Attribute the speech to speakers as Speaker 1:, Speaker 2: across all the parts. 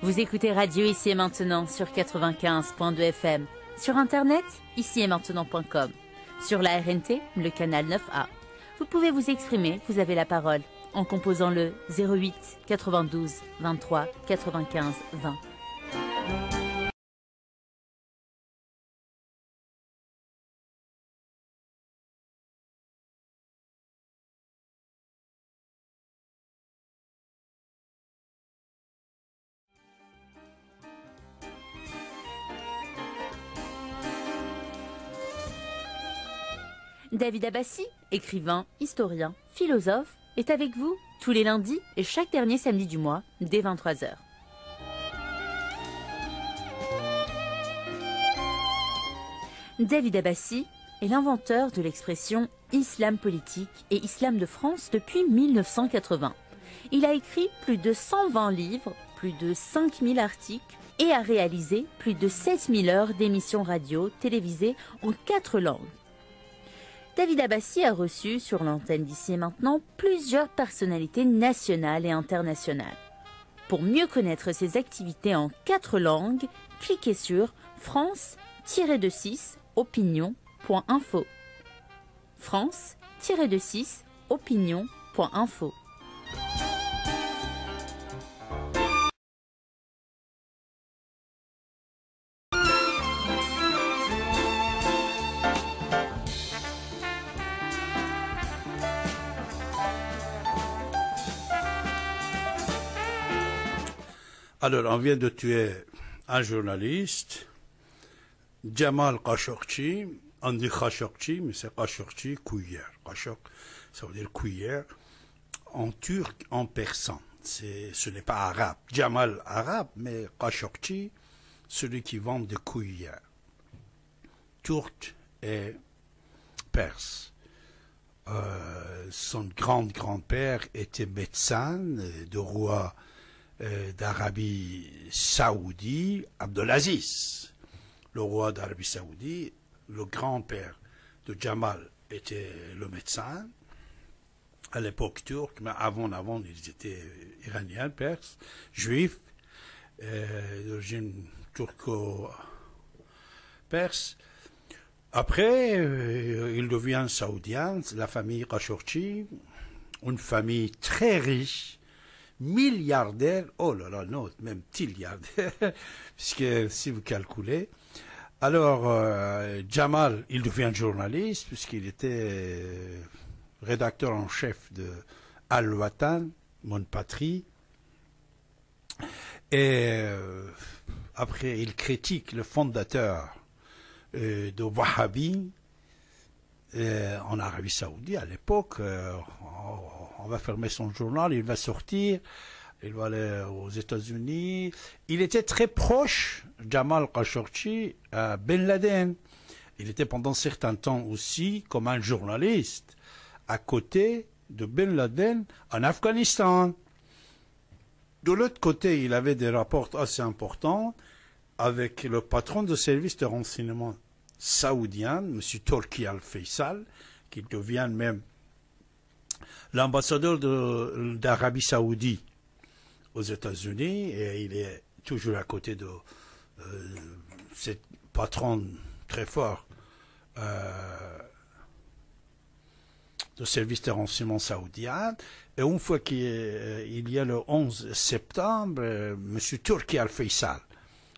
Speaker 1: Vous écoutez Radio Ici et Maintenant sur 95.2 FM. Sur Internet, ici et maintenant.com. Sur la RNT, le canal 9A. Vous pouvez vous exprimer, vous avez la parole, en composant le 08 92 23 95 20. David Abbassi, écrivain, historien, philosophe, est avec vous tous les lundis et chaque dernier samedi du mois dès 23h. David Abbassi est l'inventeur de l'expression islam politique et islam de France depuis 1980. Il a écrit plus de 120 livres, plus de 5000 articles et a réalisé plus de 7000 heures d'émissions radio, télévisées en quatre langues. David Abbassi a reçu sur l'antenne d'ici et maintenant plusieurs personnalités nationales et internationales. Pour mieux connaître ses activités en quatre langues, cliquez sur France-de-6opinion.info. France-de-6opinion.info.
Speaker 2: Alors, on vient de tuer un journaliste, Jamal Khashoggi. On dit Khashoggi, mais c'est Khashoggi, cuillère. Khashog, ça veut dire cuillère. En turc, en persan. ce n'est pas arabe. Jamal arabe, mais Khashoggi, celui qui vend des cuillères. Turc et perse. Euh, son grand-grand-père était médecin de roi euh, d'Arabie Saoudite, Abdelaziz. Le roi d'Arabie Saoudite, le grand-père de Jamal était le médecin, à l'époque turque, mais avant, avant, ils étaient iraniens, perses, juifs, euh, d'origine turco-perse. Après, euh, il devient saoudien, la famille Khashoggi, une famille très riche, milliardaire, oh là là, non, même milliardaire, puisque si vous calculez, alors euh, Jamal, il devient journaliste, puisqu'il était euh, rédacteur en chef de Al-Watan, Mon Patrie, et euh, après il critique le fondateur de Wahhabi, en Arabie Saoudite à l'époque, on va fermer son journal, il va sortir, il va aller aux États-Unis. Il était très proche, Jamal Khashoggi, à Ben Laden. Il était pendant certains temps aussi comme un journaliste à côté de Ben Laden en Afghanistan. De l'autre côté, il avait des rapports assez importants avec le patron de service de renseignement saoudien, M. Turki Al-Faisal, qui devient même l'ambassadeur d'Arabie Saoudite aux États-Unis et il est toujours à côté de euh, cette patronne très fort euh, de service de renseignement saoudien. Et une fois qu'il euh, y a le 11 septembre, M. Turki Al-Faisal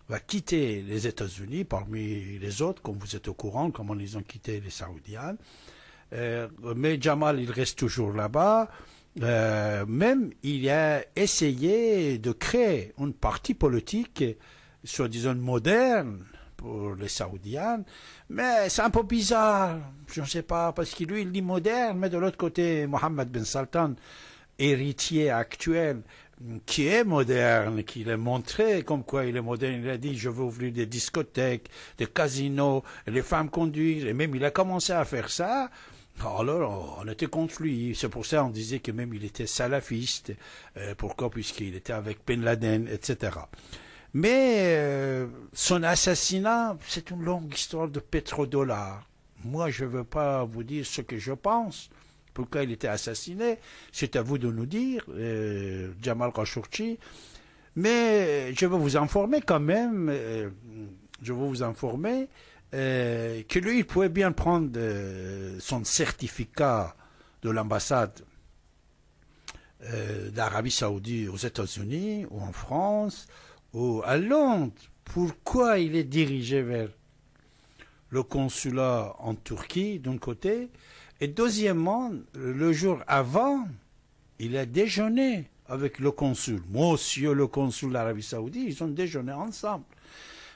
Speaker 2: va quitter les États-Unis parmi les autres, comme vous êtes au courant, comment ils ont quitté les Saoudiens. Euh, mais Jamal, il reste toujours là-bas. Euh, même il a essayé de créer une partie politique, soi-disant moderne, pour les Saoudiens, mais c'est un peu bizarre, je ne sais pas, parce que lui, il dit moderne, mais de l'autre côté, Mohammed Ben Sultan, héritier actuel, qui est moderne, qui l'a montré comme quoi il est moderne. Il a dit, je veux ouvrir des discothèques, des casinos, les femmes conduisent, et même il a commencé à faire ça. Alors, on était contre lui. C'est pour ça qu'on disait que même il était salafiste. Euh, pourquoi Puisqu'il était avec Ben Laden, etc. Mais euh, son assassinat, c'est une longue histoire de pétrodollars. Moi, je ne veux pas vous dire ce que je pense. Pourquoi il était assassiné C'est à vous de nous dire, euh, Jamal Khashoggi. Mais je veux vous informer quand même, je veux vous informer euh, que lui, il pouvait bien prendre euh, son certificat de l'ambassade d'Arabie Saoudite aux États-Unis ou en France ou à Londres. Pourquoi il est dirigé vers le consulat en Turquie d'un côté? Et deuxièmement, le jour avant, il a déjeuné avec le consul. Monsieur le consul d'Arabie Saoudite, ils ont déjeuné ensemble.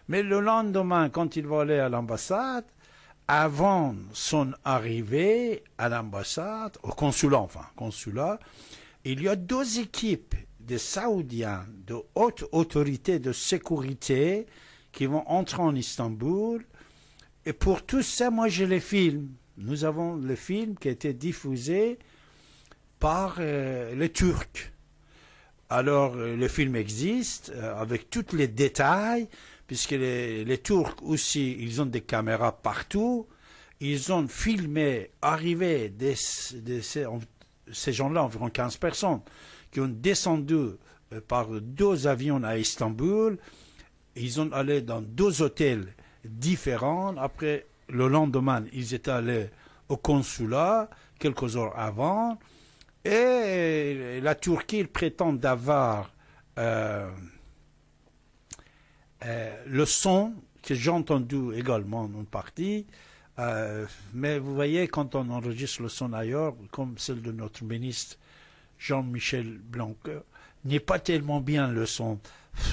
Speaker 2: Mais le lendemain, quand il va aller à l'ambassade, avant son arrivée à l'ambassade, au consulat, enfin, consulat, il y a deux équipes de Saoudiens, de haute autorité de sécurité, qui vont entrer en Istanbul. Et pour tout ça, moi, je les filme. Nous avons le film qui a été diffusé par euh, les Turcs. Alors, euh, le film existe euh, avec tous les détails, puisque les, Turcs aussi, ils ont des caméras partout. Ils ont filmé arriver des, ces, gens-là, environ 15 personnes, qui ont descendu euh, par deux avions à Istanbul. Ils ont allé dans deux hôtels différents. Après, le lendemain, ils étaient allés au consulat, quelques heures avant. Et la Turquie prétend avoir euh, euh, le son que j'ai entendu également en partie. Euh, mais vous voyez, quand on enregistre le son ailleurs, comme celle de notre ministre Jean-Michel Blanquer, n'est pas tellement bien le son.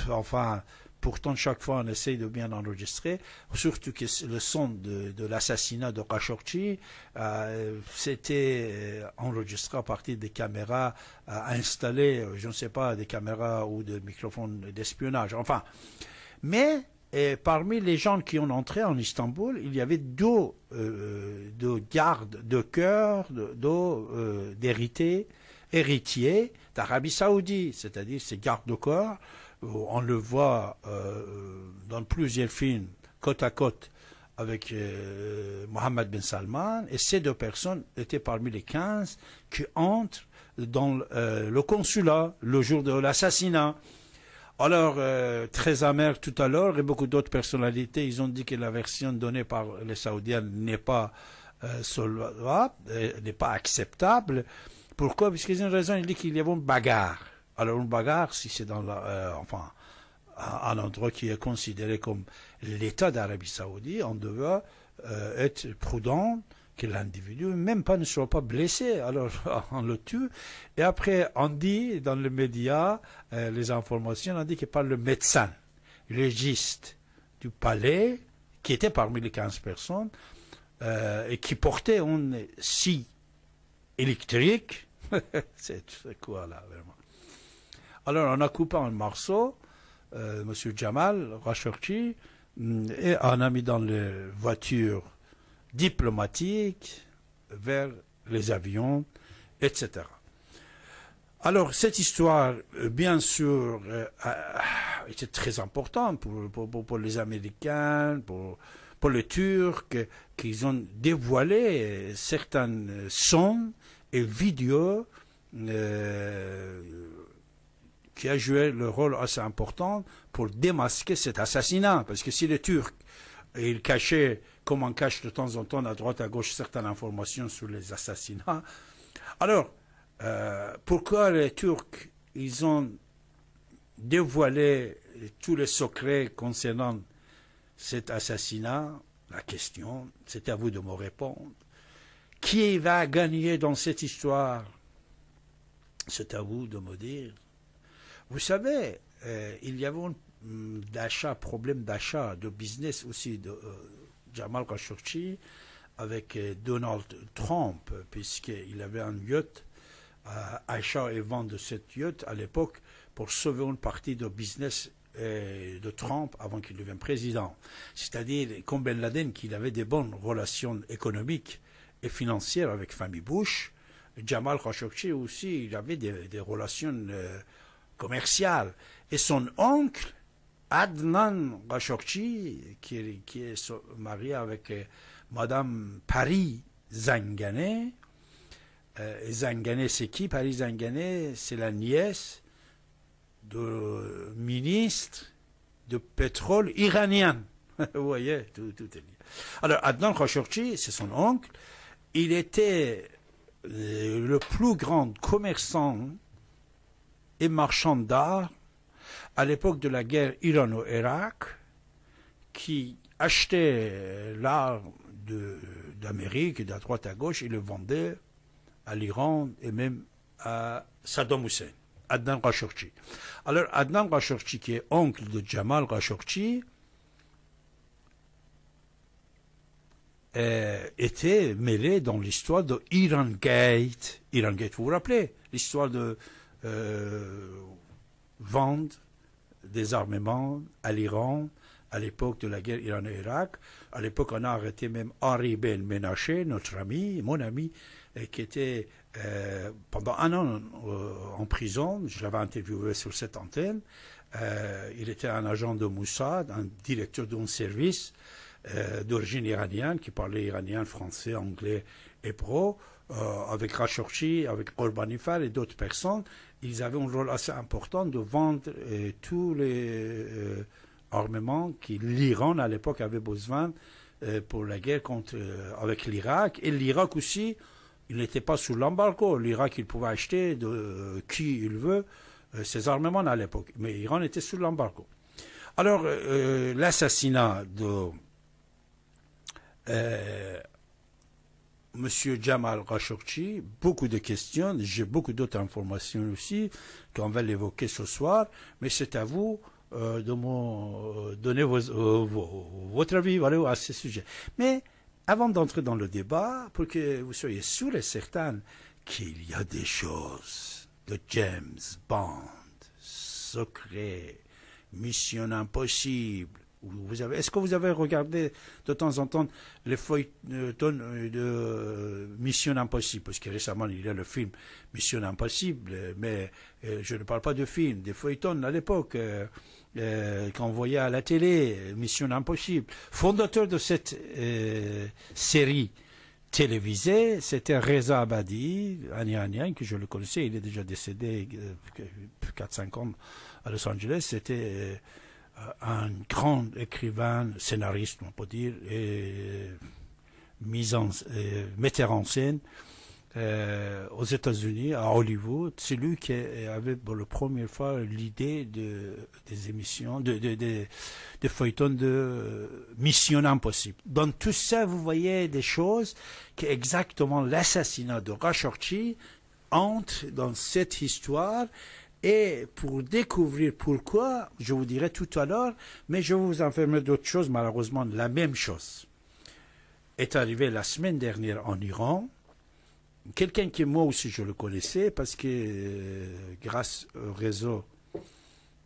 Speaker 2: Enfin, Pourtant, chaque fois, on essaye de bien enregistrer, surtout que le son de, l'assassinat de Khashoggi, euh, c'était euh, enregistré à partir des caméras euh, installées, je ne sais pas, des caméras ou des microphones d'espionnage. Enfin, mais parmi les gens qui ont entré en Istanbul, il y avait deux, gardes de cœur, d'héritiers, héritiers d'Arabie Saoudite, c'est-à-dire ces gardes de corps on le voit euh, dans plusieurs films côte à côte avec euh, Mohammed Ben Salman, et ces deux personnes étaient parmi les 15 qui entrent dans euh, le consulat le jour de l'assassinat. Alors, très amer tout à l'heure, et beaucoup d'autres personnalités, ils ont dit que la version donnée par les Saoudiens n'est pas n'est pas acceptable. Pourquoi? Parce qu'ils ont raison, ils disent qu'il y avait une bagarre. Alors une bagarre, si c'est dans euh, enfin, un endroit qui est considéré comme l'État d'Arabie Saoudite, on devait euh, être prudent l'individu même pas ne soit pas blessé. Alors on le tue. Et après on dit dans les médias, euh, les informations, on dit que par le médecin légiste du palais, qui était parmi les 15 personnes, et qui portait une scie électrique. c'est quoi là vraiment? Alors on a coupé un morceau, euh, M. Jamal Khashoggi, mm, et on a mis dans les voitures diplomatiques vers les avions, etc. Alors, cette histoire, euh, bien sûr, euh, était très importante pour, pour, les Américains, pour, pour les Turcs, qu'ils ont dévoilé certains sons et vidéos qui a joué le rôle assez important pour démasquer cet assassinat. Parce que si les Turcs, ils cachaient, comme on cache de temps en temps à droite à gauche certaines informations sur les assassinats, alors euh, pourquoi les Turcs, ils ont dévoilé tous les secrets concernant cet assassinat? La question, c'est à vous de me répondre. Qui va gagner dans cette histoire? C'est à vous de me dire. Vous savez, euh, il y avait un mm, d'achat, problème d'achat, de business aussi de euh, Jamal Khashoggi avec euh, Donald Trump, puisqu'il avait un yacht, achat et vente de cette yacht à l'époque pour sauver une partie de business de Trump avant qu'il devienne président. C'est-à-dire, comme Ben Laden, qu'il avait des bonnes relations économiques et financières avec famille Bush, Jamal Khashoggi aussi, il avait des, relations commercial. Et son oncle, Adnan Khashoggi, qui, est marié avec euh, Madame Paris Zangané. Euh, Zangané, c'est qui? Paris Zangané, c'est la nièce de ministre de pétrole iranien. Vous voyez, tout, tout est lié. Alors, Adnan Khashoggi, c'est son oncle, il était euh, le plus grand commerçant et marchand d'art à l'époque de la guerre Irano-Irak, qui achetait l'art d'Amérique de droite à gauche et le vendait à l'Iran et même à Saddam Hussein, Adnan Khashoggi. Alors Adnan Khashoggi, qui est oncle de Jamal Khashoggi, euh, était mêlé dans l'histoire de Iran Gate. Iran Gate, vous vous rappelez? L'histoire de euh, vente des armements à l'Iran à l'époque de la guerre Iran-Irak. À l'époque, on a arrêté même Henri Ben Menaché, notre ami, mon ami, qui était euh, pendant un an euh, en prison. Je l'avais interviewé sur cette antenne. Euh, il était un agent de Mossad, un directeur d'un service d'origine iranienne qui parlait iranien, français, anglais et pro. avec Rachorchi, avec Korbanifal et d'autres personnes, ils avaient un rôle assez important de vendre tous les armements que l'Iran à l'époque avait besoin pour la guerre contre, avec l'Irak. Et l'Irak aussi il n'était pas sous l'embargo. L'Irak, il pouvait acheter de euh, qui il veut euh, ses armements à l'époque. Mais l'Iran était sous l'embargo. Alors, euh, l'assassinat de M. Jamal Khashoggi, beaucoup de questions, j'ai beaucoup d'autres informations aussi qu'on va l'évoquer ce soir, mais c'est à vous de me donner votre avis à ce sujet. Mais avant d'entrer dans le débat, pour que vous soyez sûr et certain qu'il y a des choses de James Bond, secret, mission impossible. Est-ce que vous avez regardé de temps en temps les feuilletons de Mission Impossible? Parce que récemment, il y a le film Mission Impossible, mais euh, je ne parle pas de film, des feuilletons à l'époque. Euh, euh, qu'on voyait à la télé, Mission Impossible. Fondateur de cette euh, série télévisée, c'était Reza Abadi, un Iranien que je le connaissais, il est déjà décédé euh, 4-5 ans à Los Angeles. C'était euh, un grand écrivain, scénariste, on peut dire, et mise en, metteur en scène. Euh, aux États-Unis, à Hollywood, c'est lui qui avait pour la première fois l'idée de, des émissions, de, de, feuilletons de Mission Impossible. Dans tout ça, vous voyez des choses que exactement l'assassinat de Rashorchi entre dans cette histoire. Et pour découvrir pourquoi, je vous dirai tout à l'heure, mais je vous informer d'autres choses, malheureusement, la même chose est arrivé la semaine dernière en Iran quelqu'un qui moi aussi je le connaissais parce que euh, grâce au réseau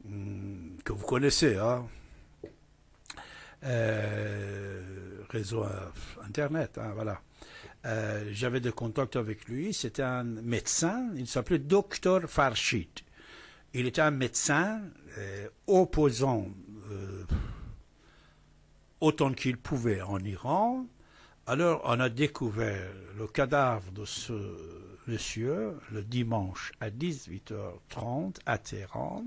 Speaker 2: hum, que vous connaissez, hein, euh, réseau euh, internet, hein, voilà. J'avais des contacts avec lui. C'était un médecin. Il s'appelait Dr Farshid. Il était un médecin opposant autant qu'il pouvait en Iran alors, on a découvert le cadavre de ce monsieur le dimanche à 18h30 à Téhéran.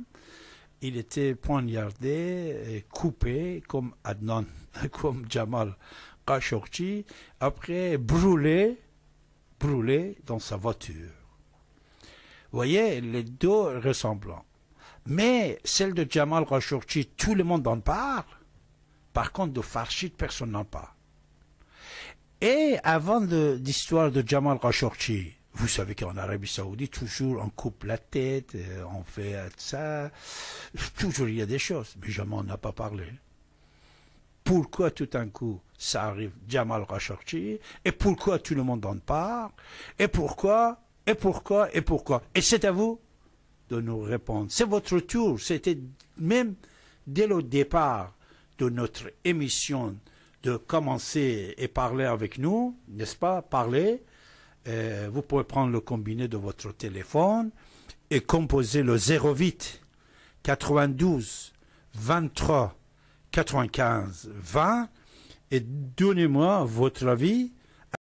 Speaker 2: Il était poignardé et coupé comme Adnan, comme Jamal Khashoggi, après brûlé, brûlé dans sa voiture. Voyez, les deux ressemblants. Mais celle de Jamal Khashoggi, tout le monde en parle. Par contre, de Farshid, personne n'en parle. Et avant l'histoire de, Jamal Khashoggi, vous savez qu'en Arabie Saoudite, toujours on coupe la tête, euh, on fait ça. Toujours il y a des choses, mais jamais on n'a pas parlé. Pourquoi tout d'un coup ça arrive Jamal Khashoggi? Et pourquoi tout le monde en parle? Et pourquoi Et pourquoi Et pourquoi? Et c'est à vous de nous répondre. C'est votre tour. C'était même dès le départ de notre émission de commencer et parler avec nous, n'est-ce pas? Parler. Euh, vous pouvez prendre le combiné de votre téléphone et composer le 08 92 23 95 20 et donnez-moi votre avis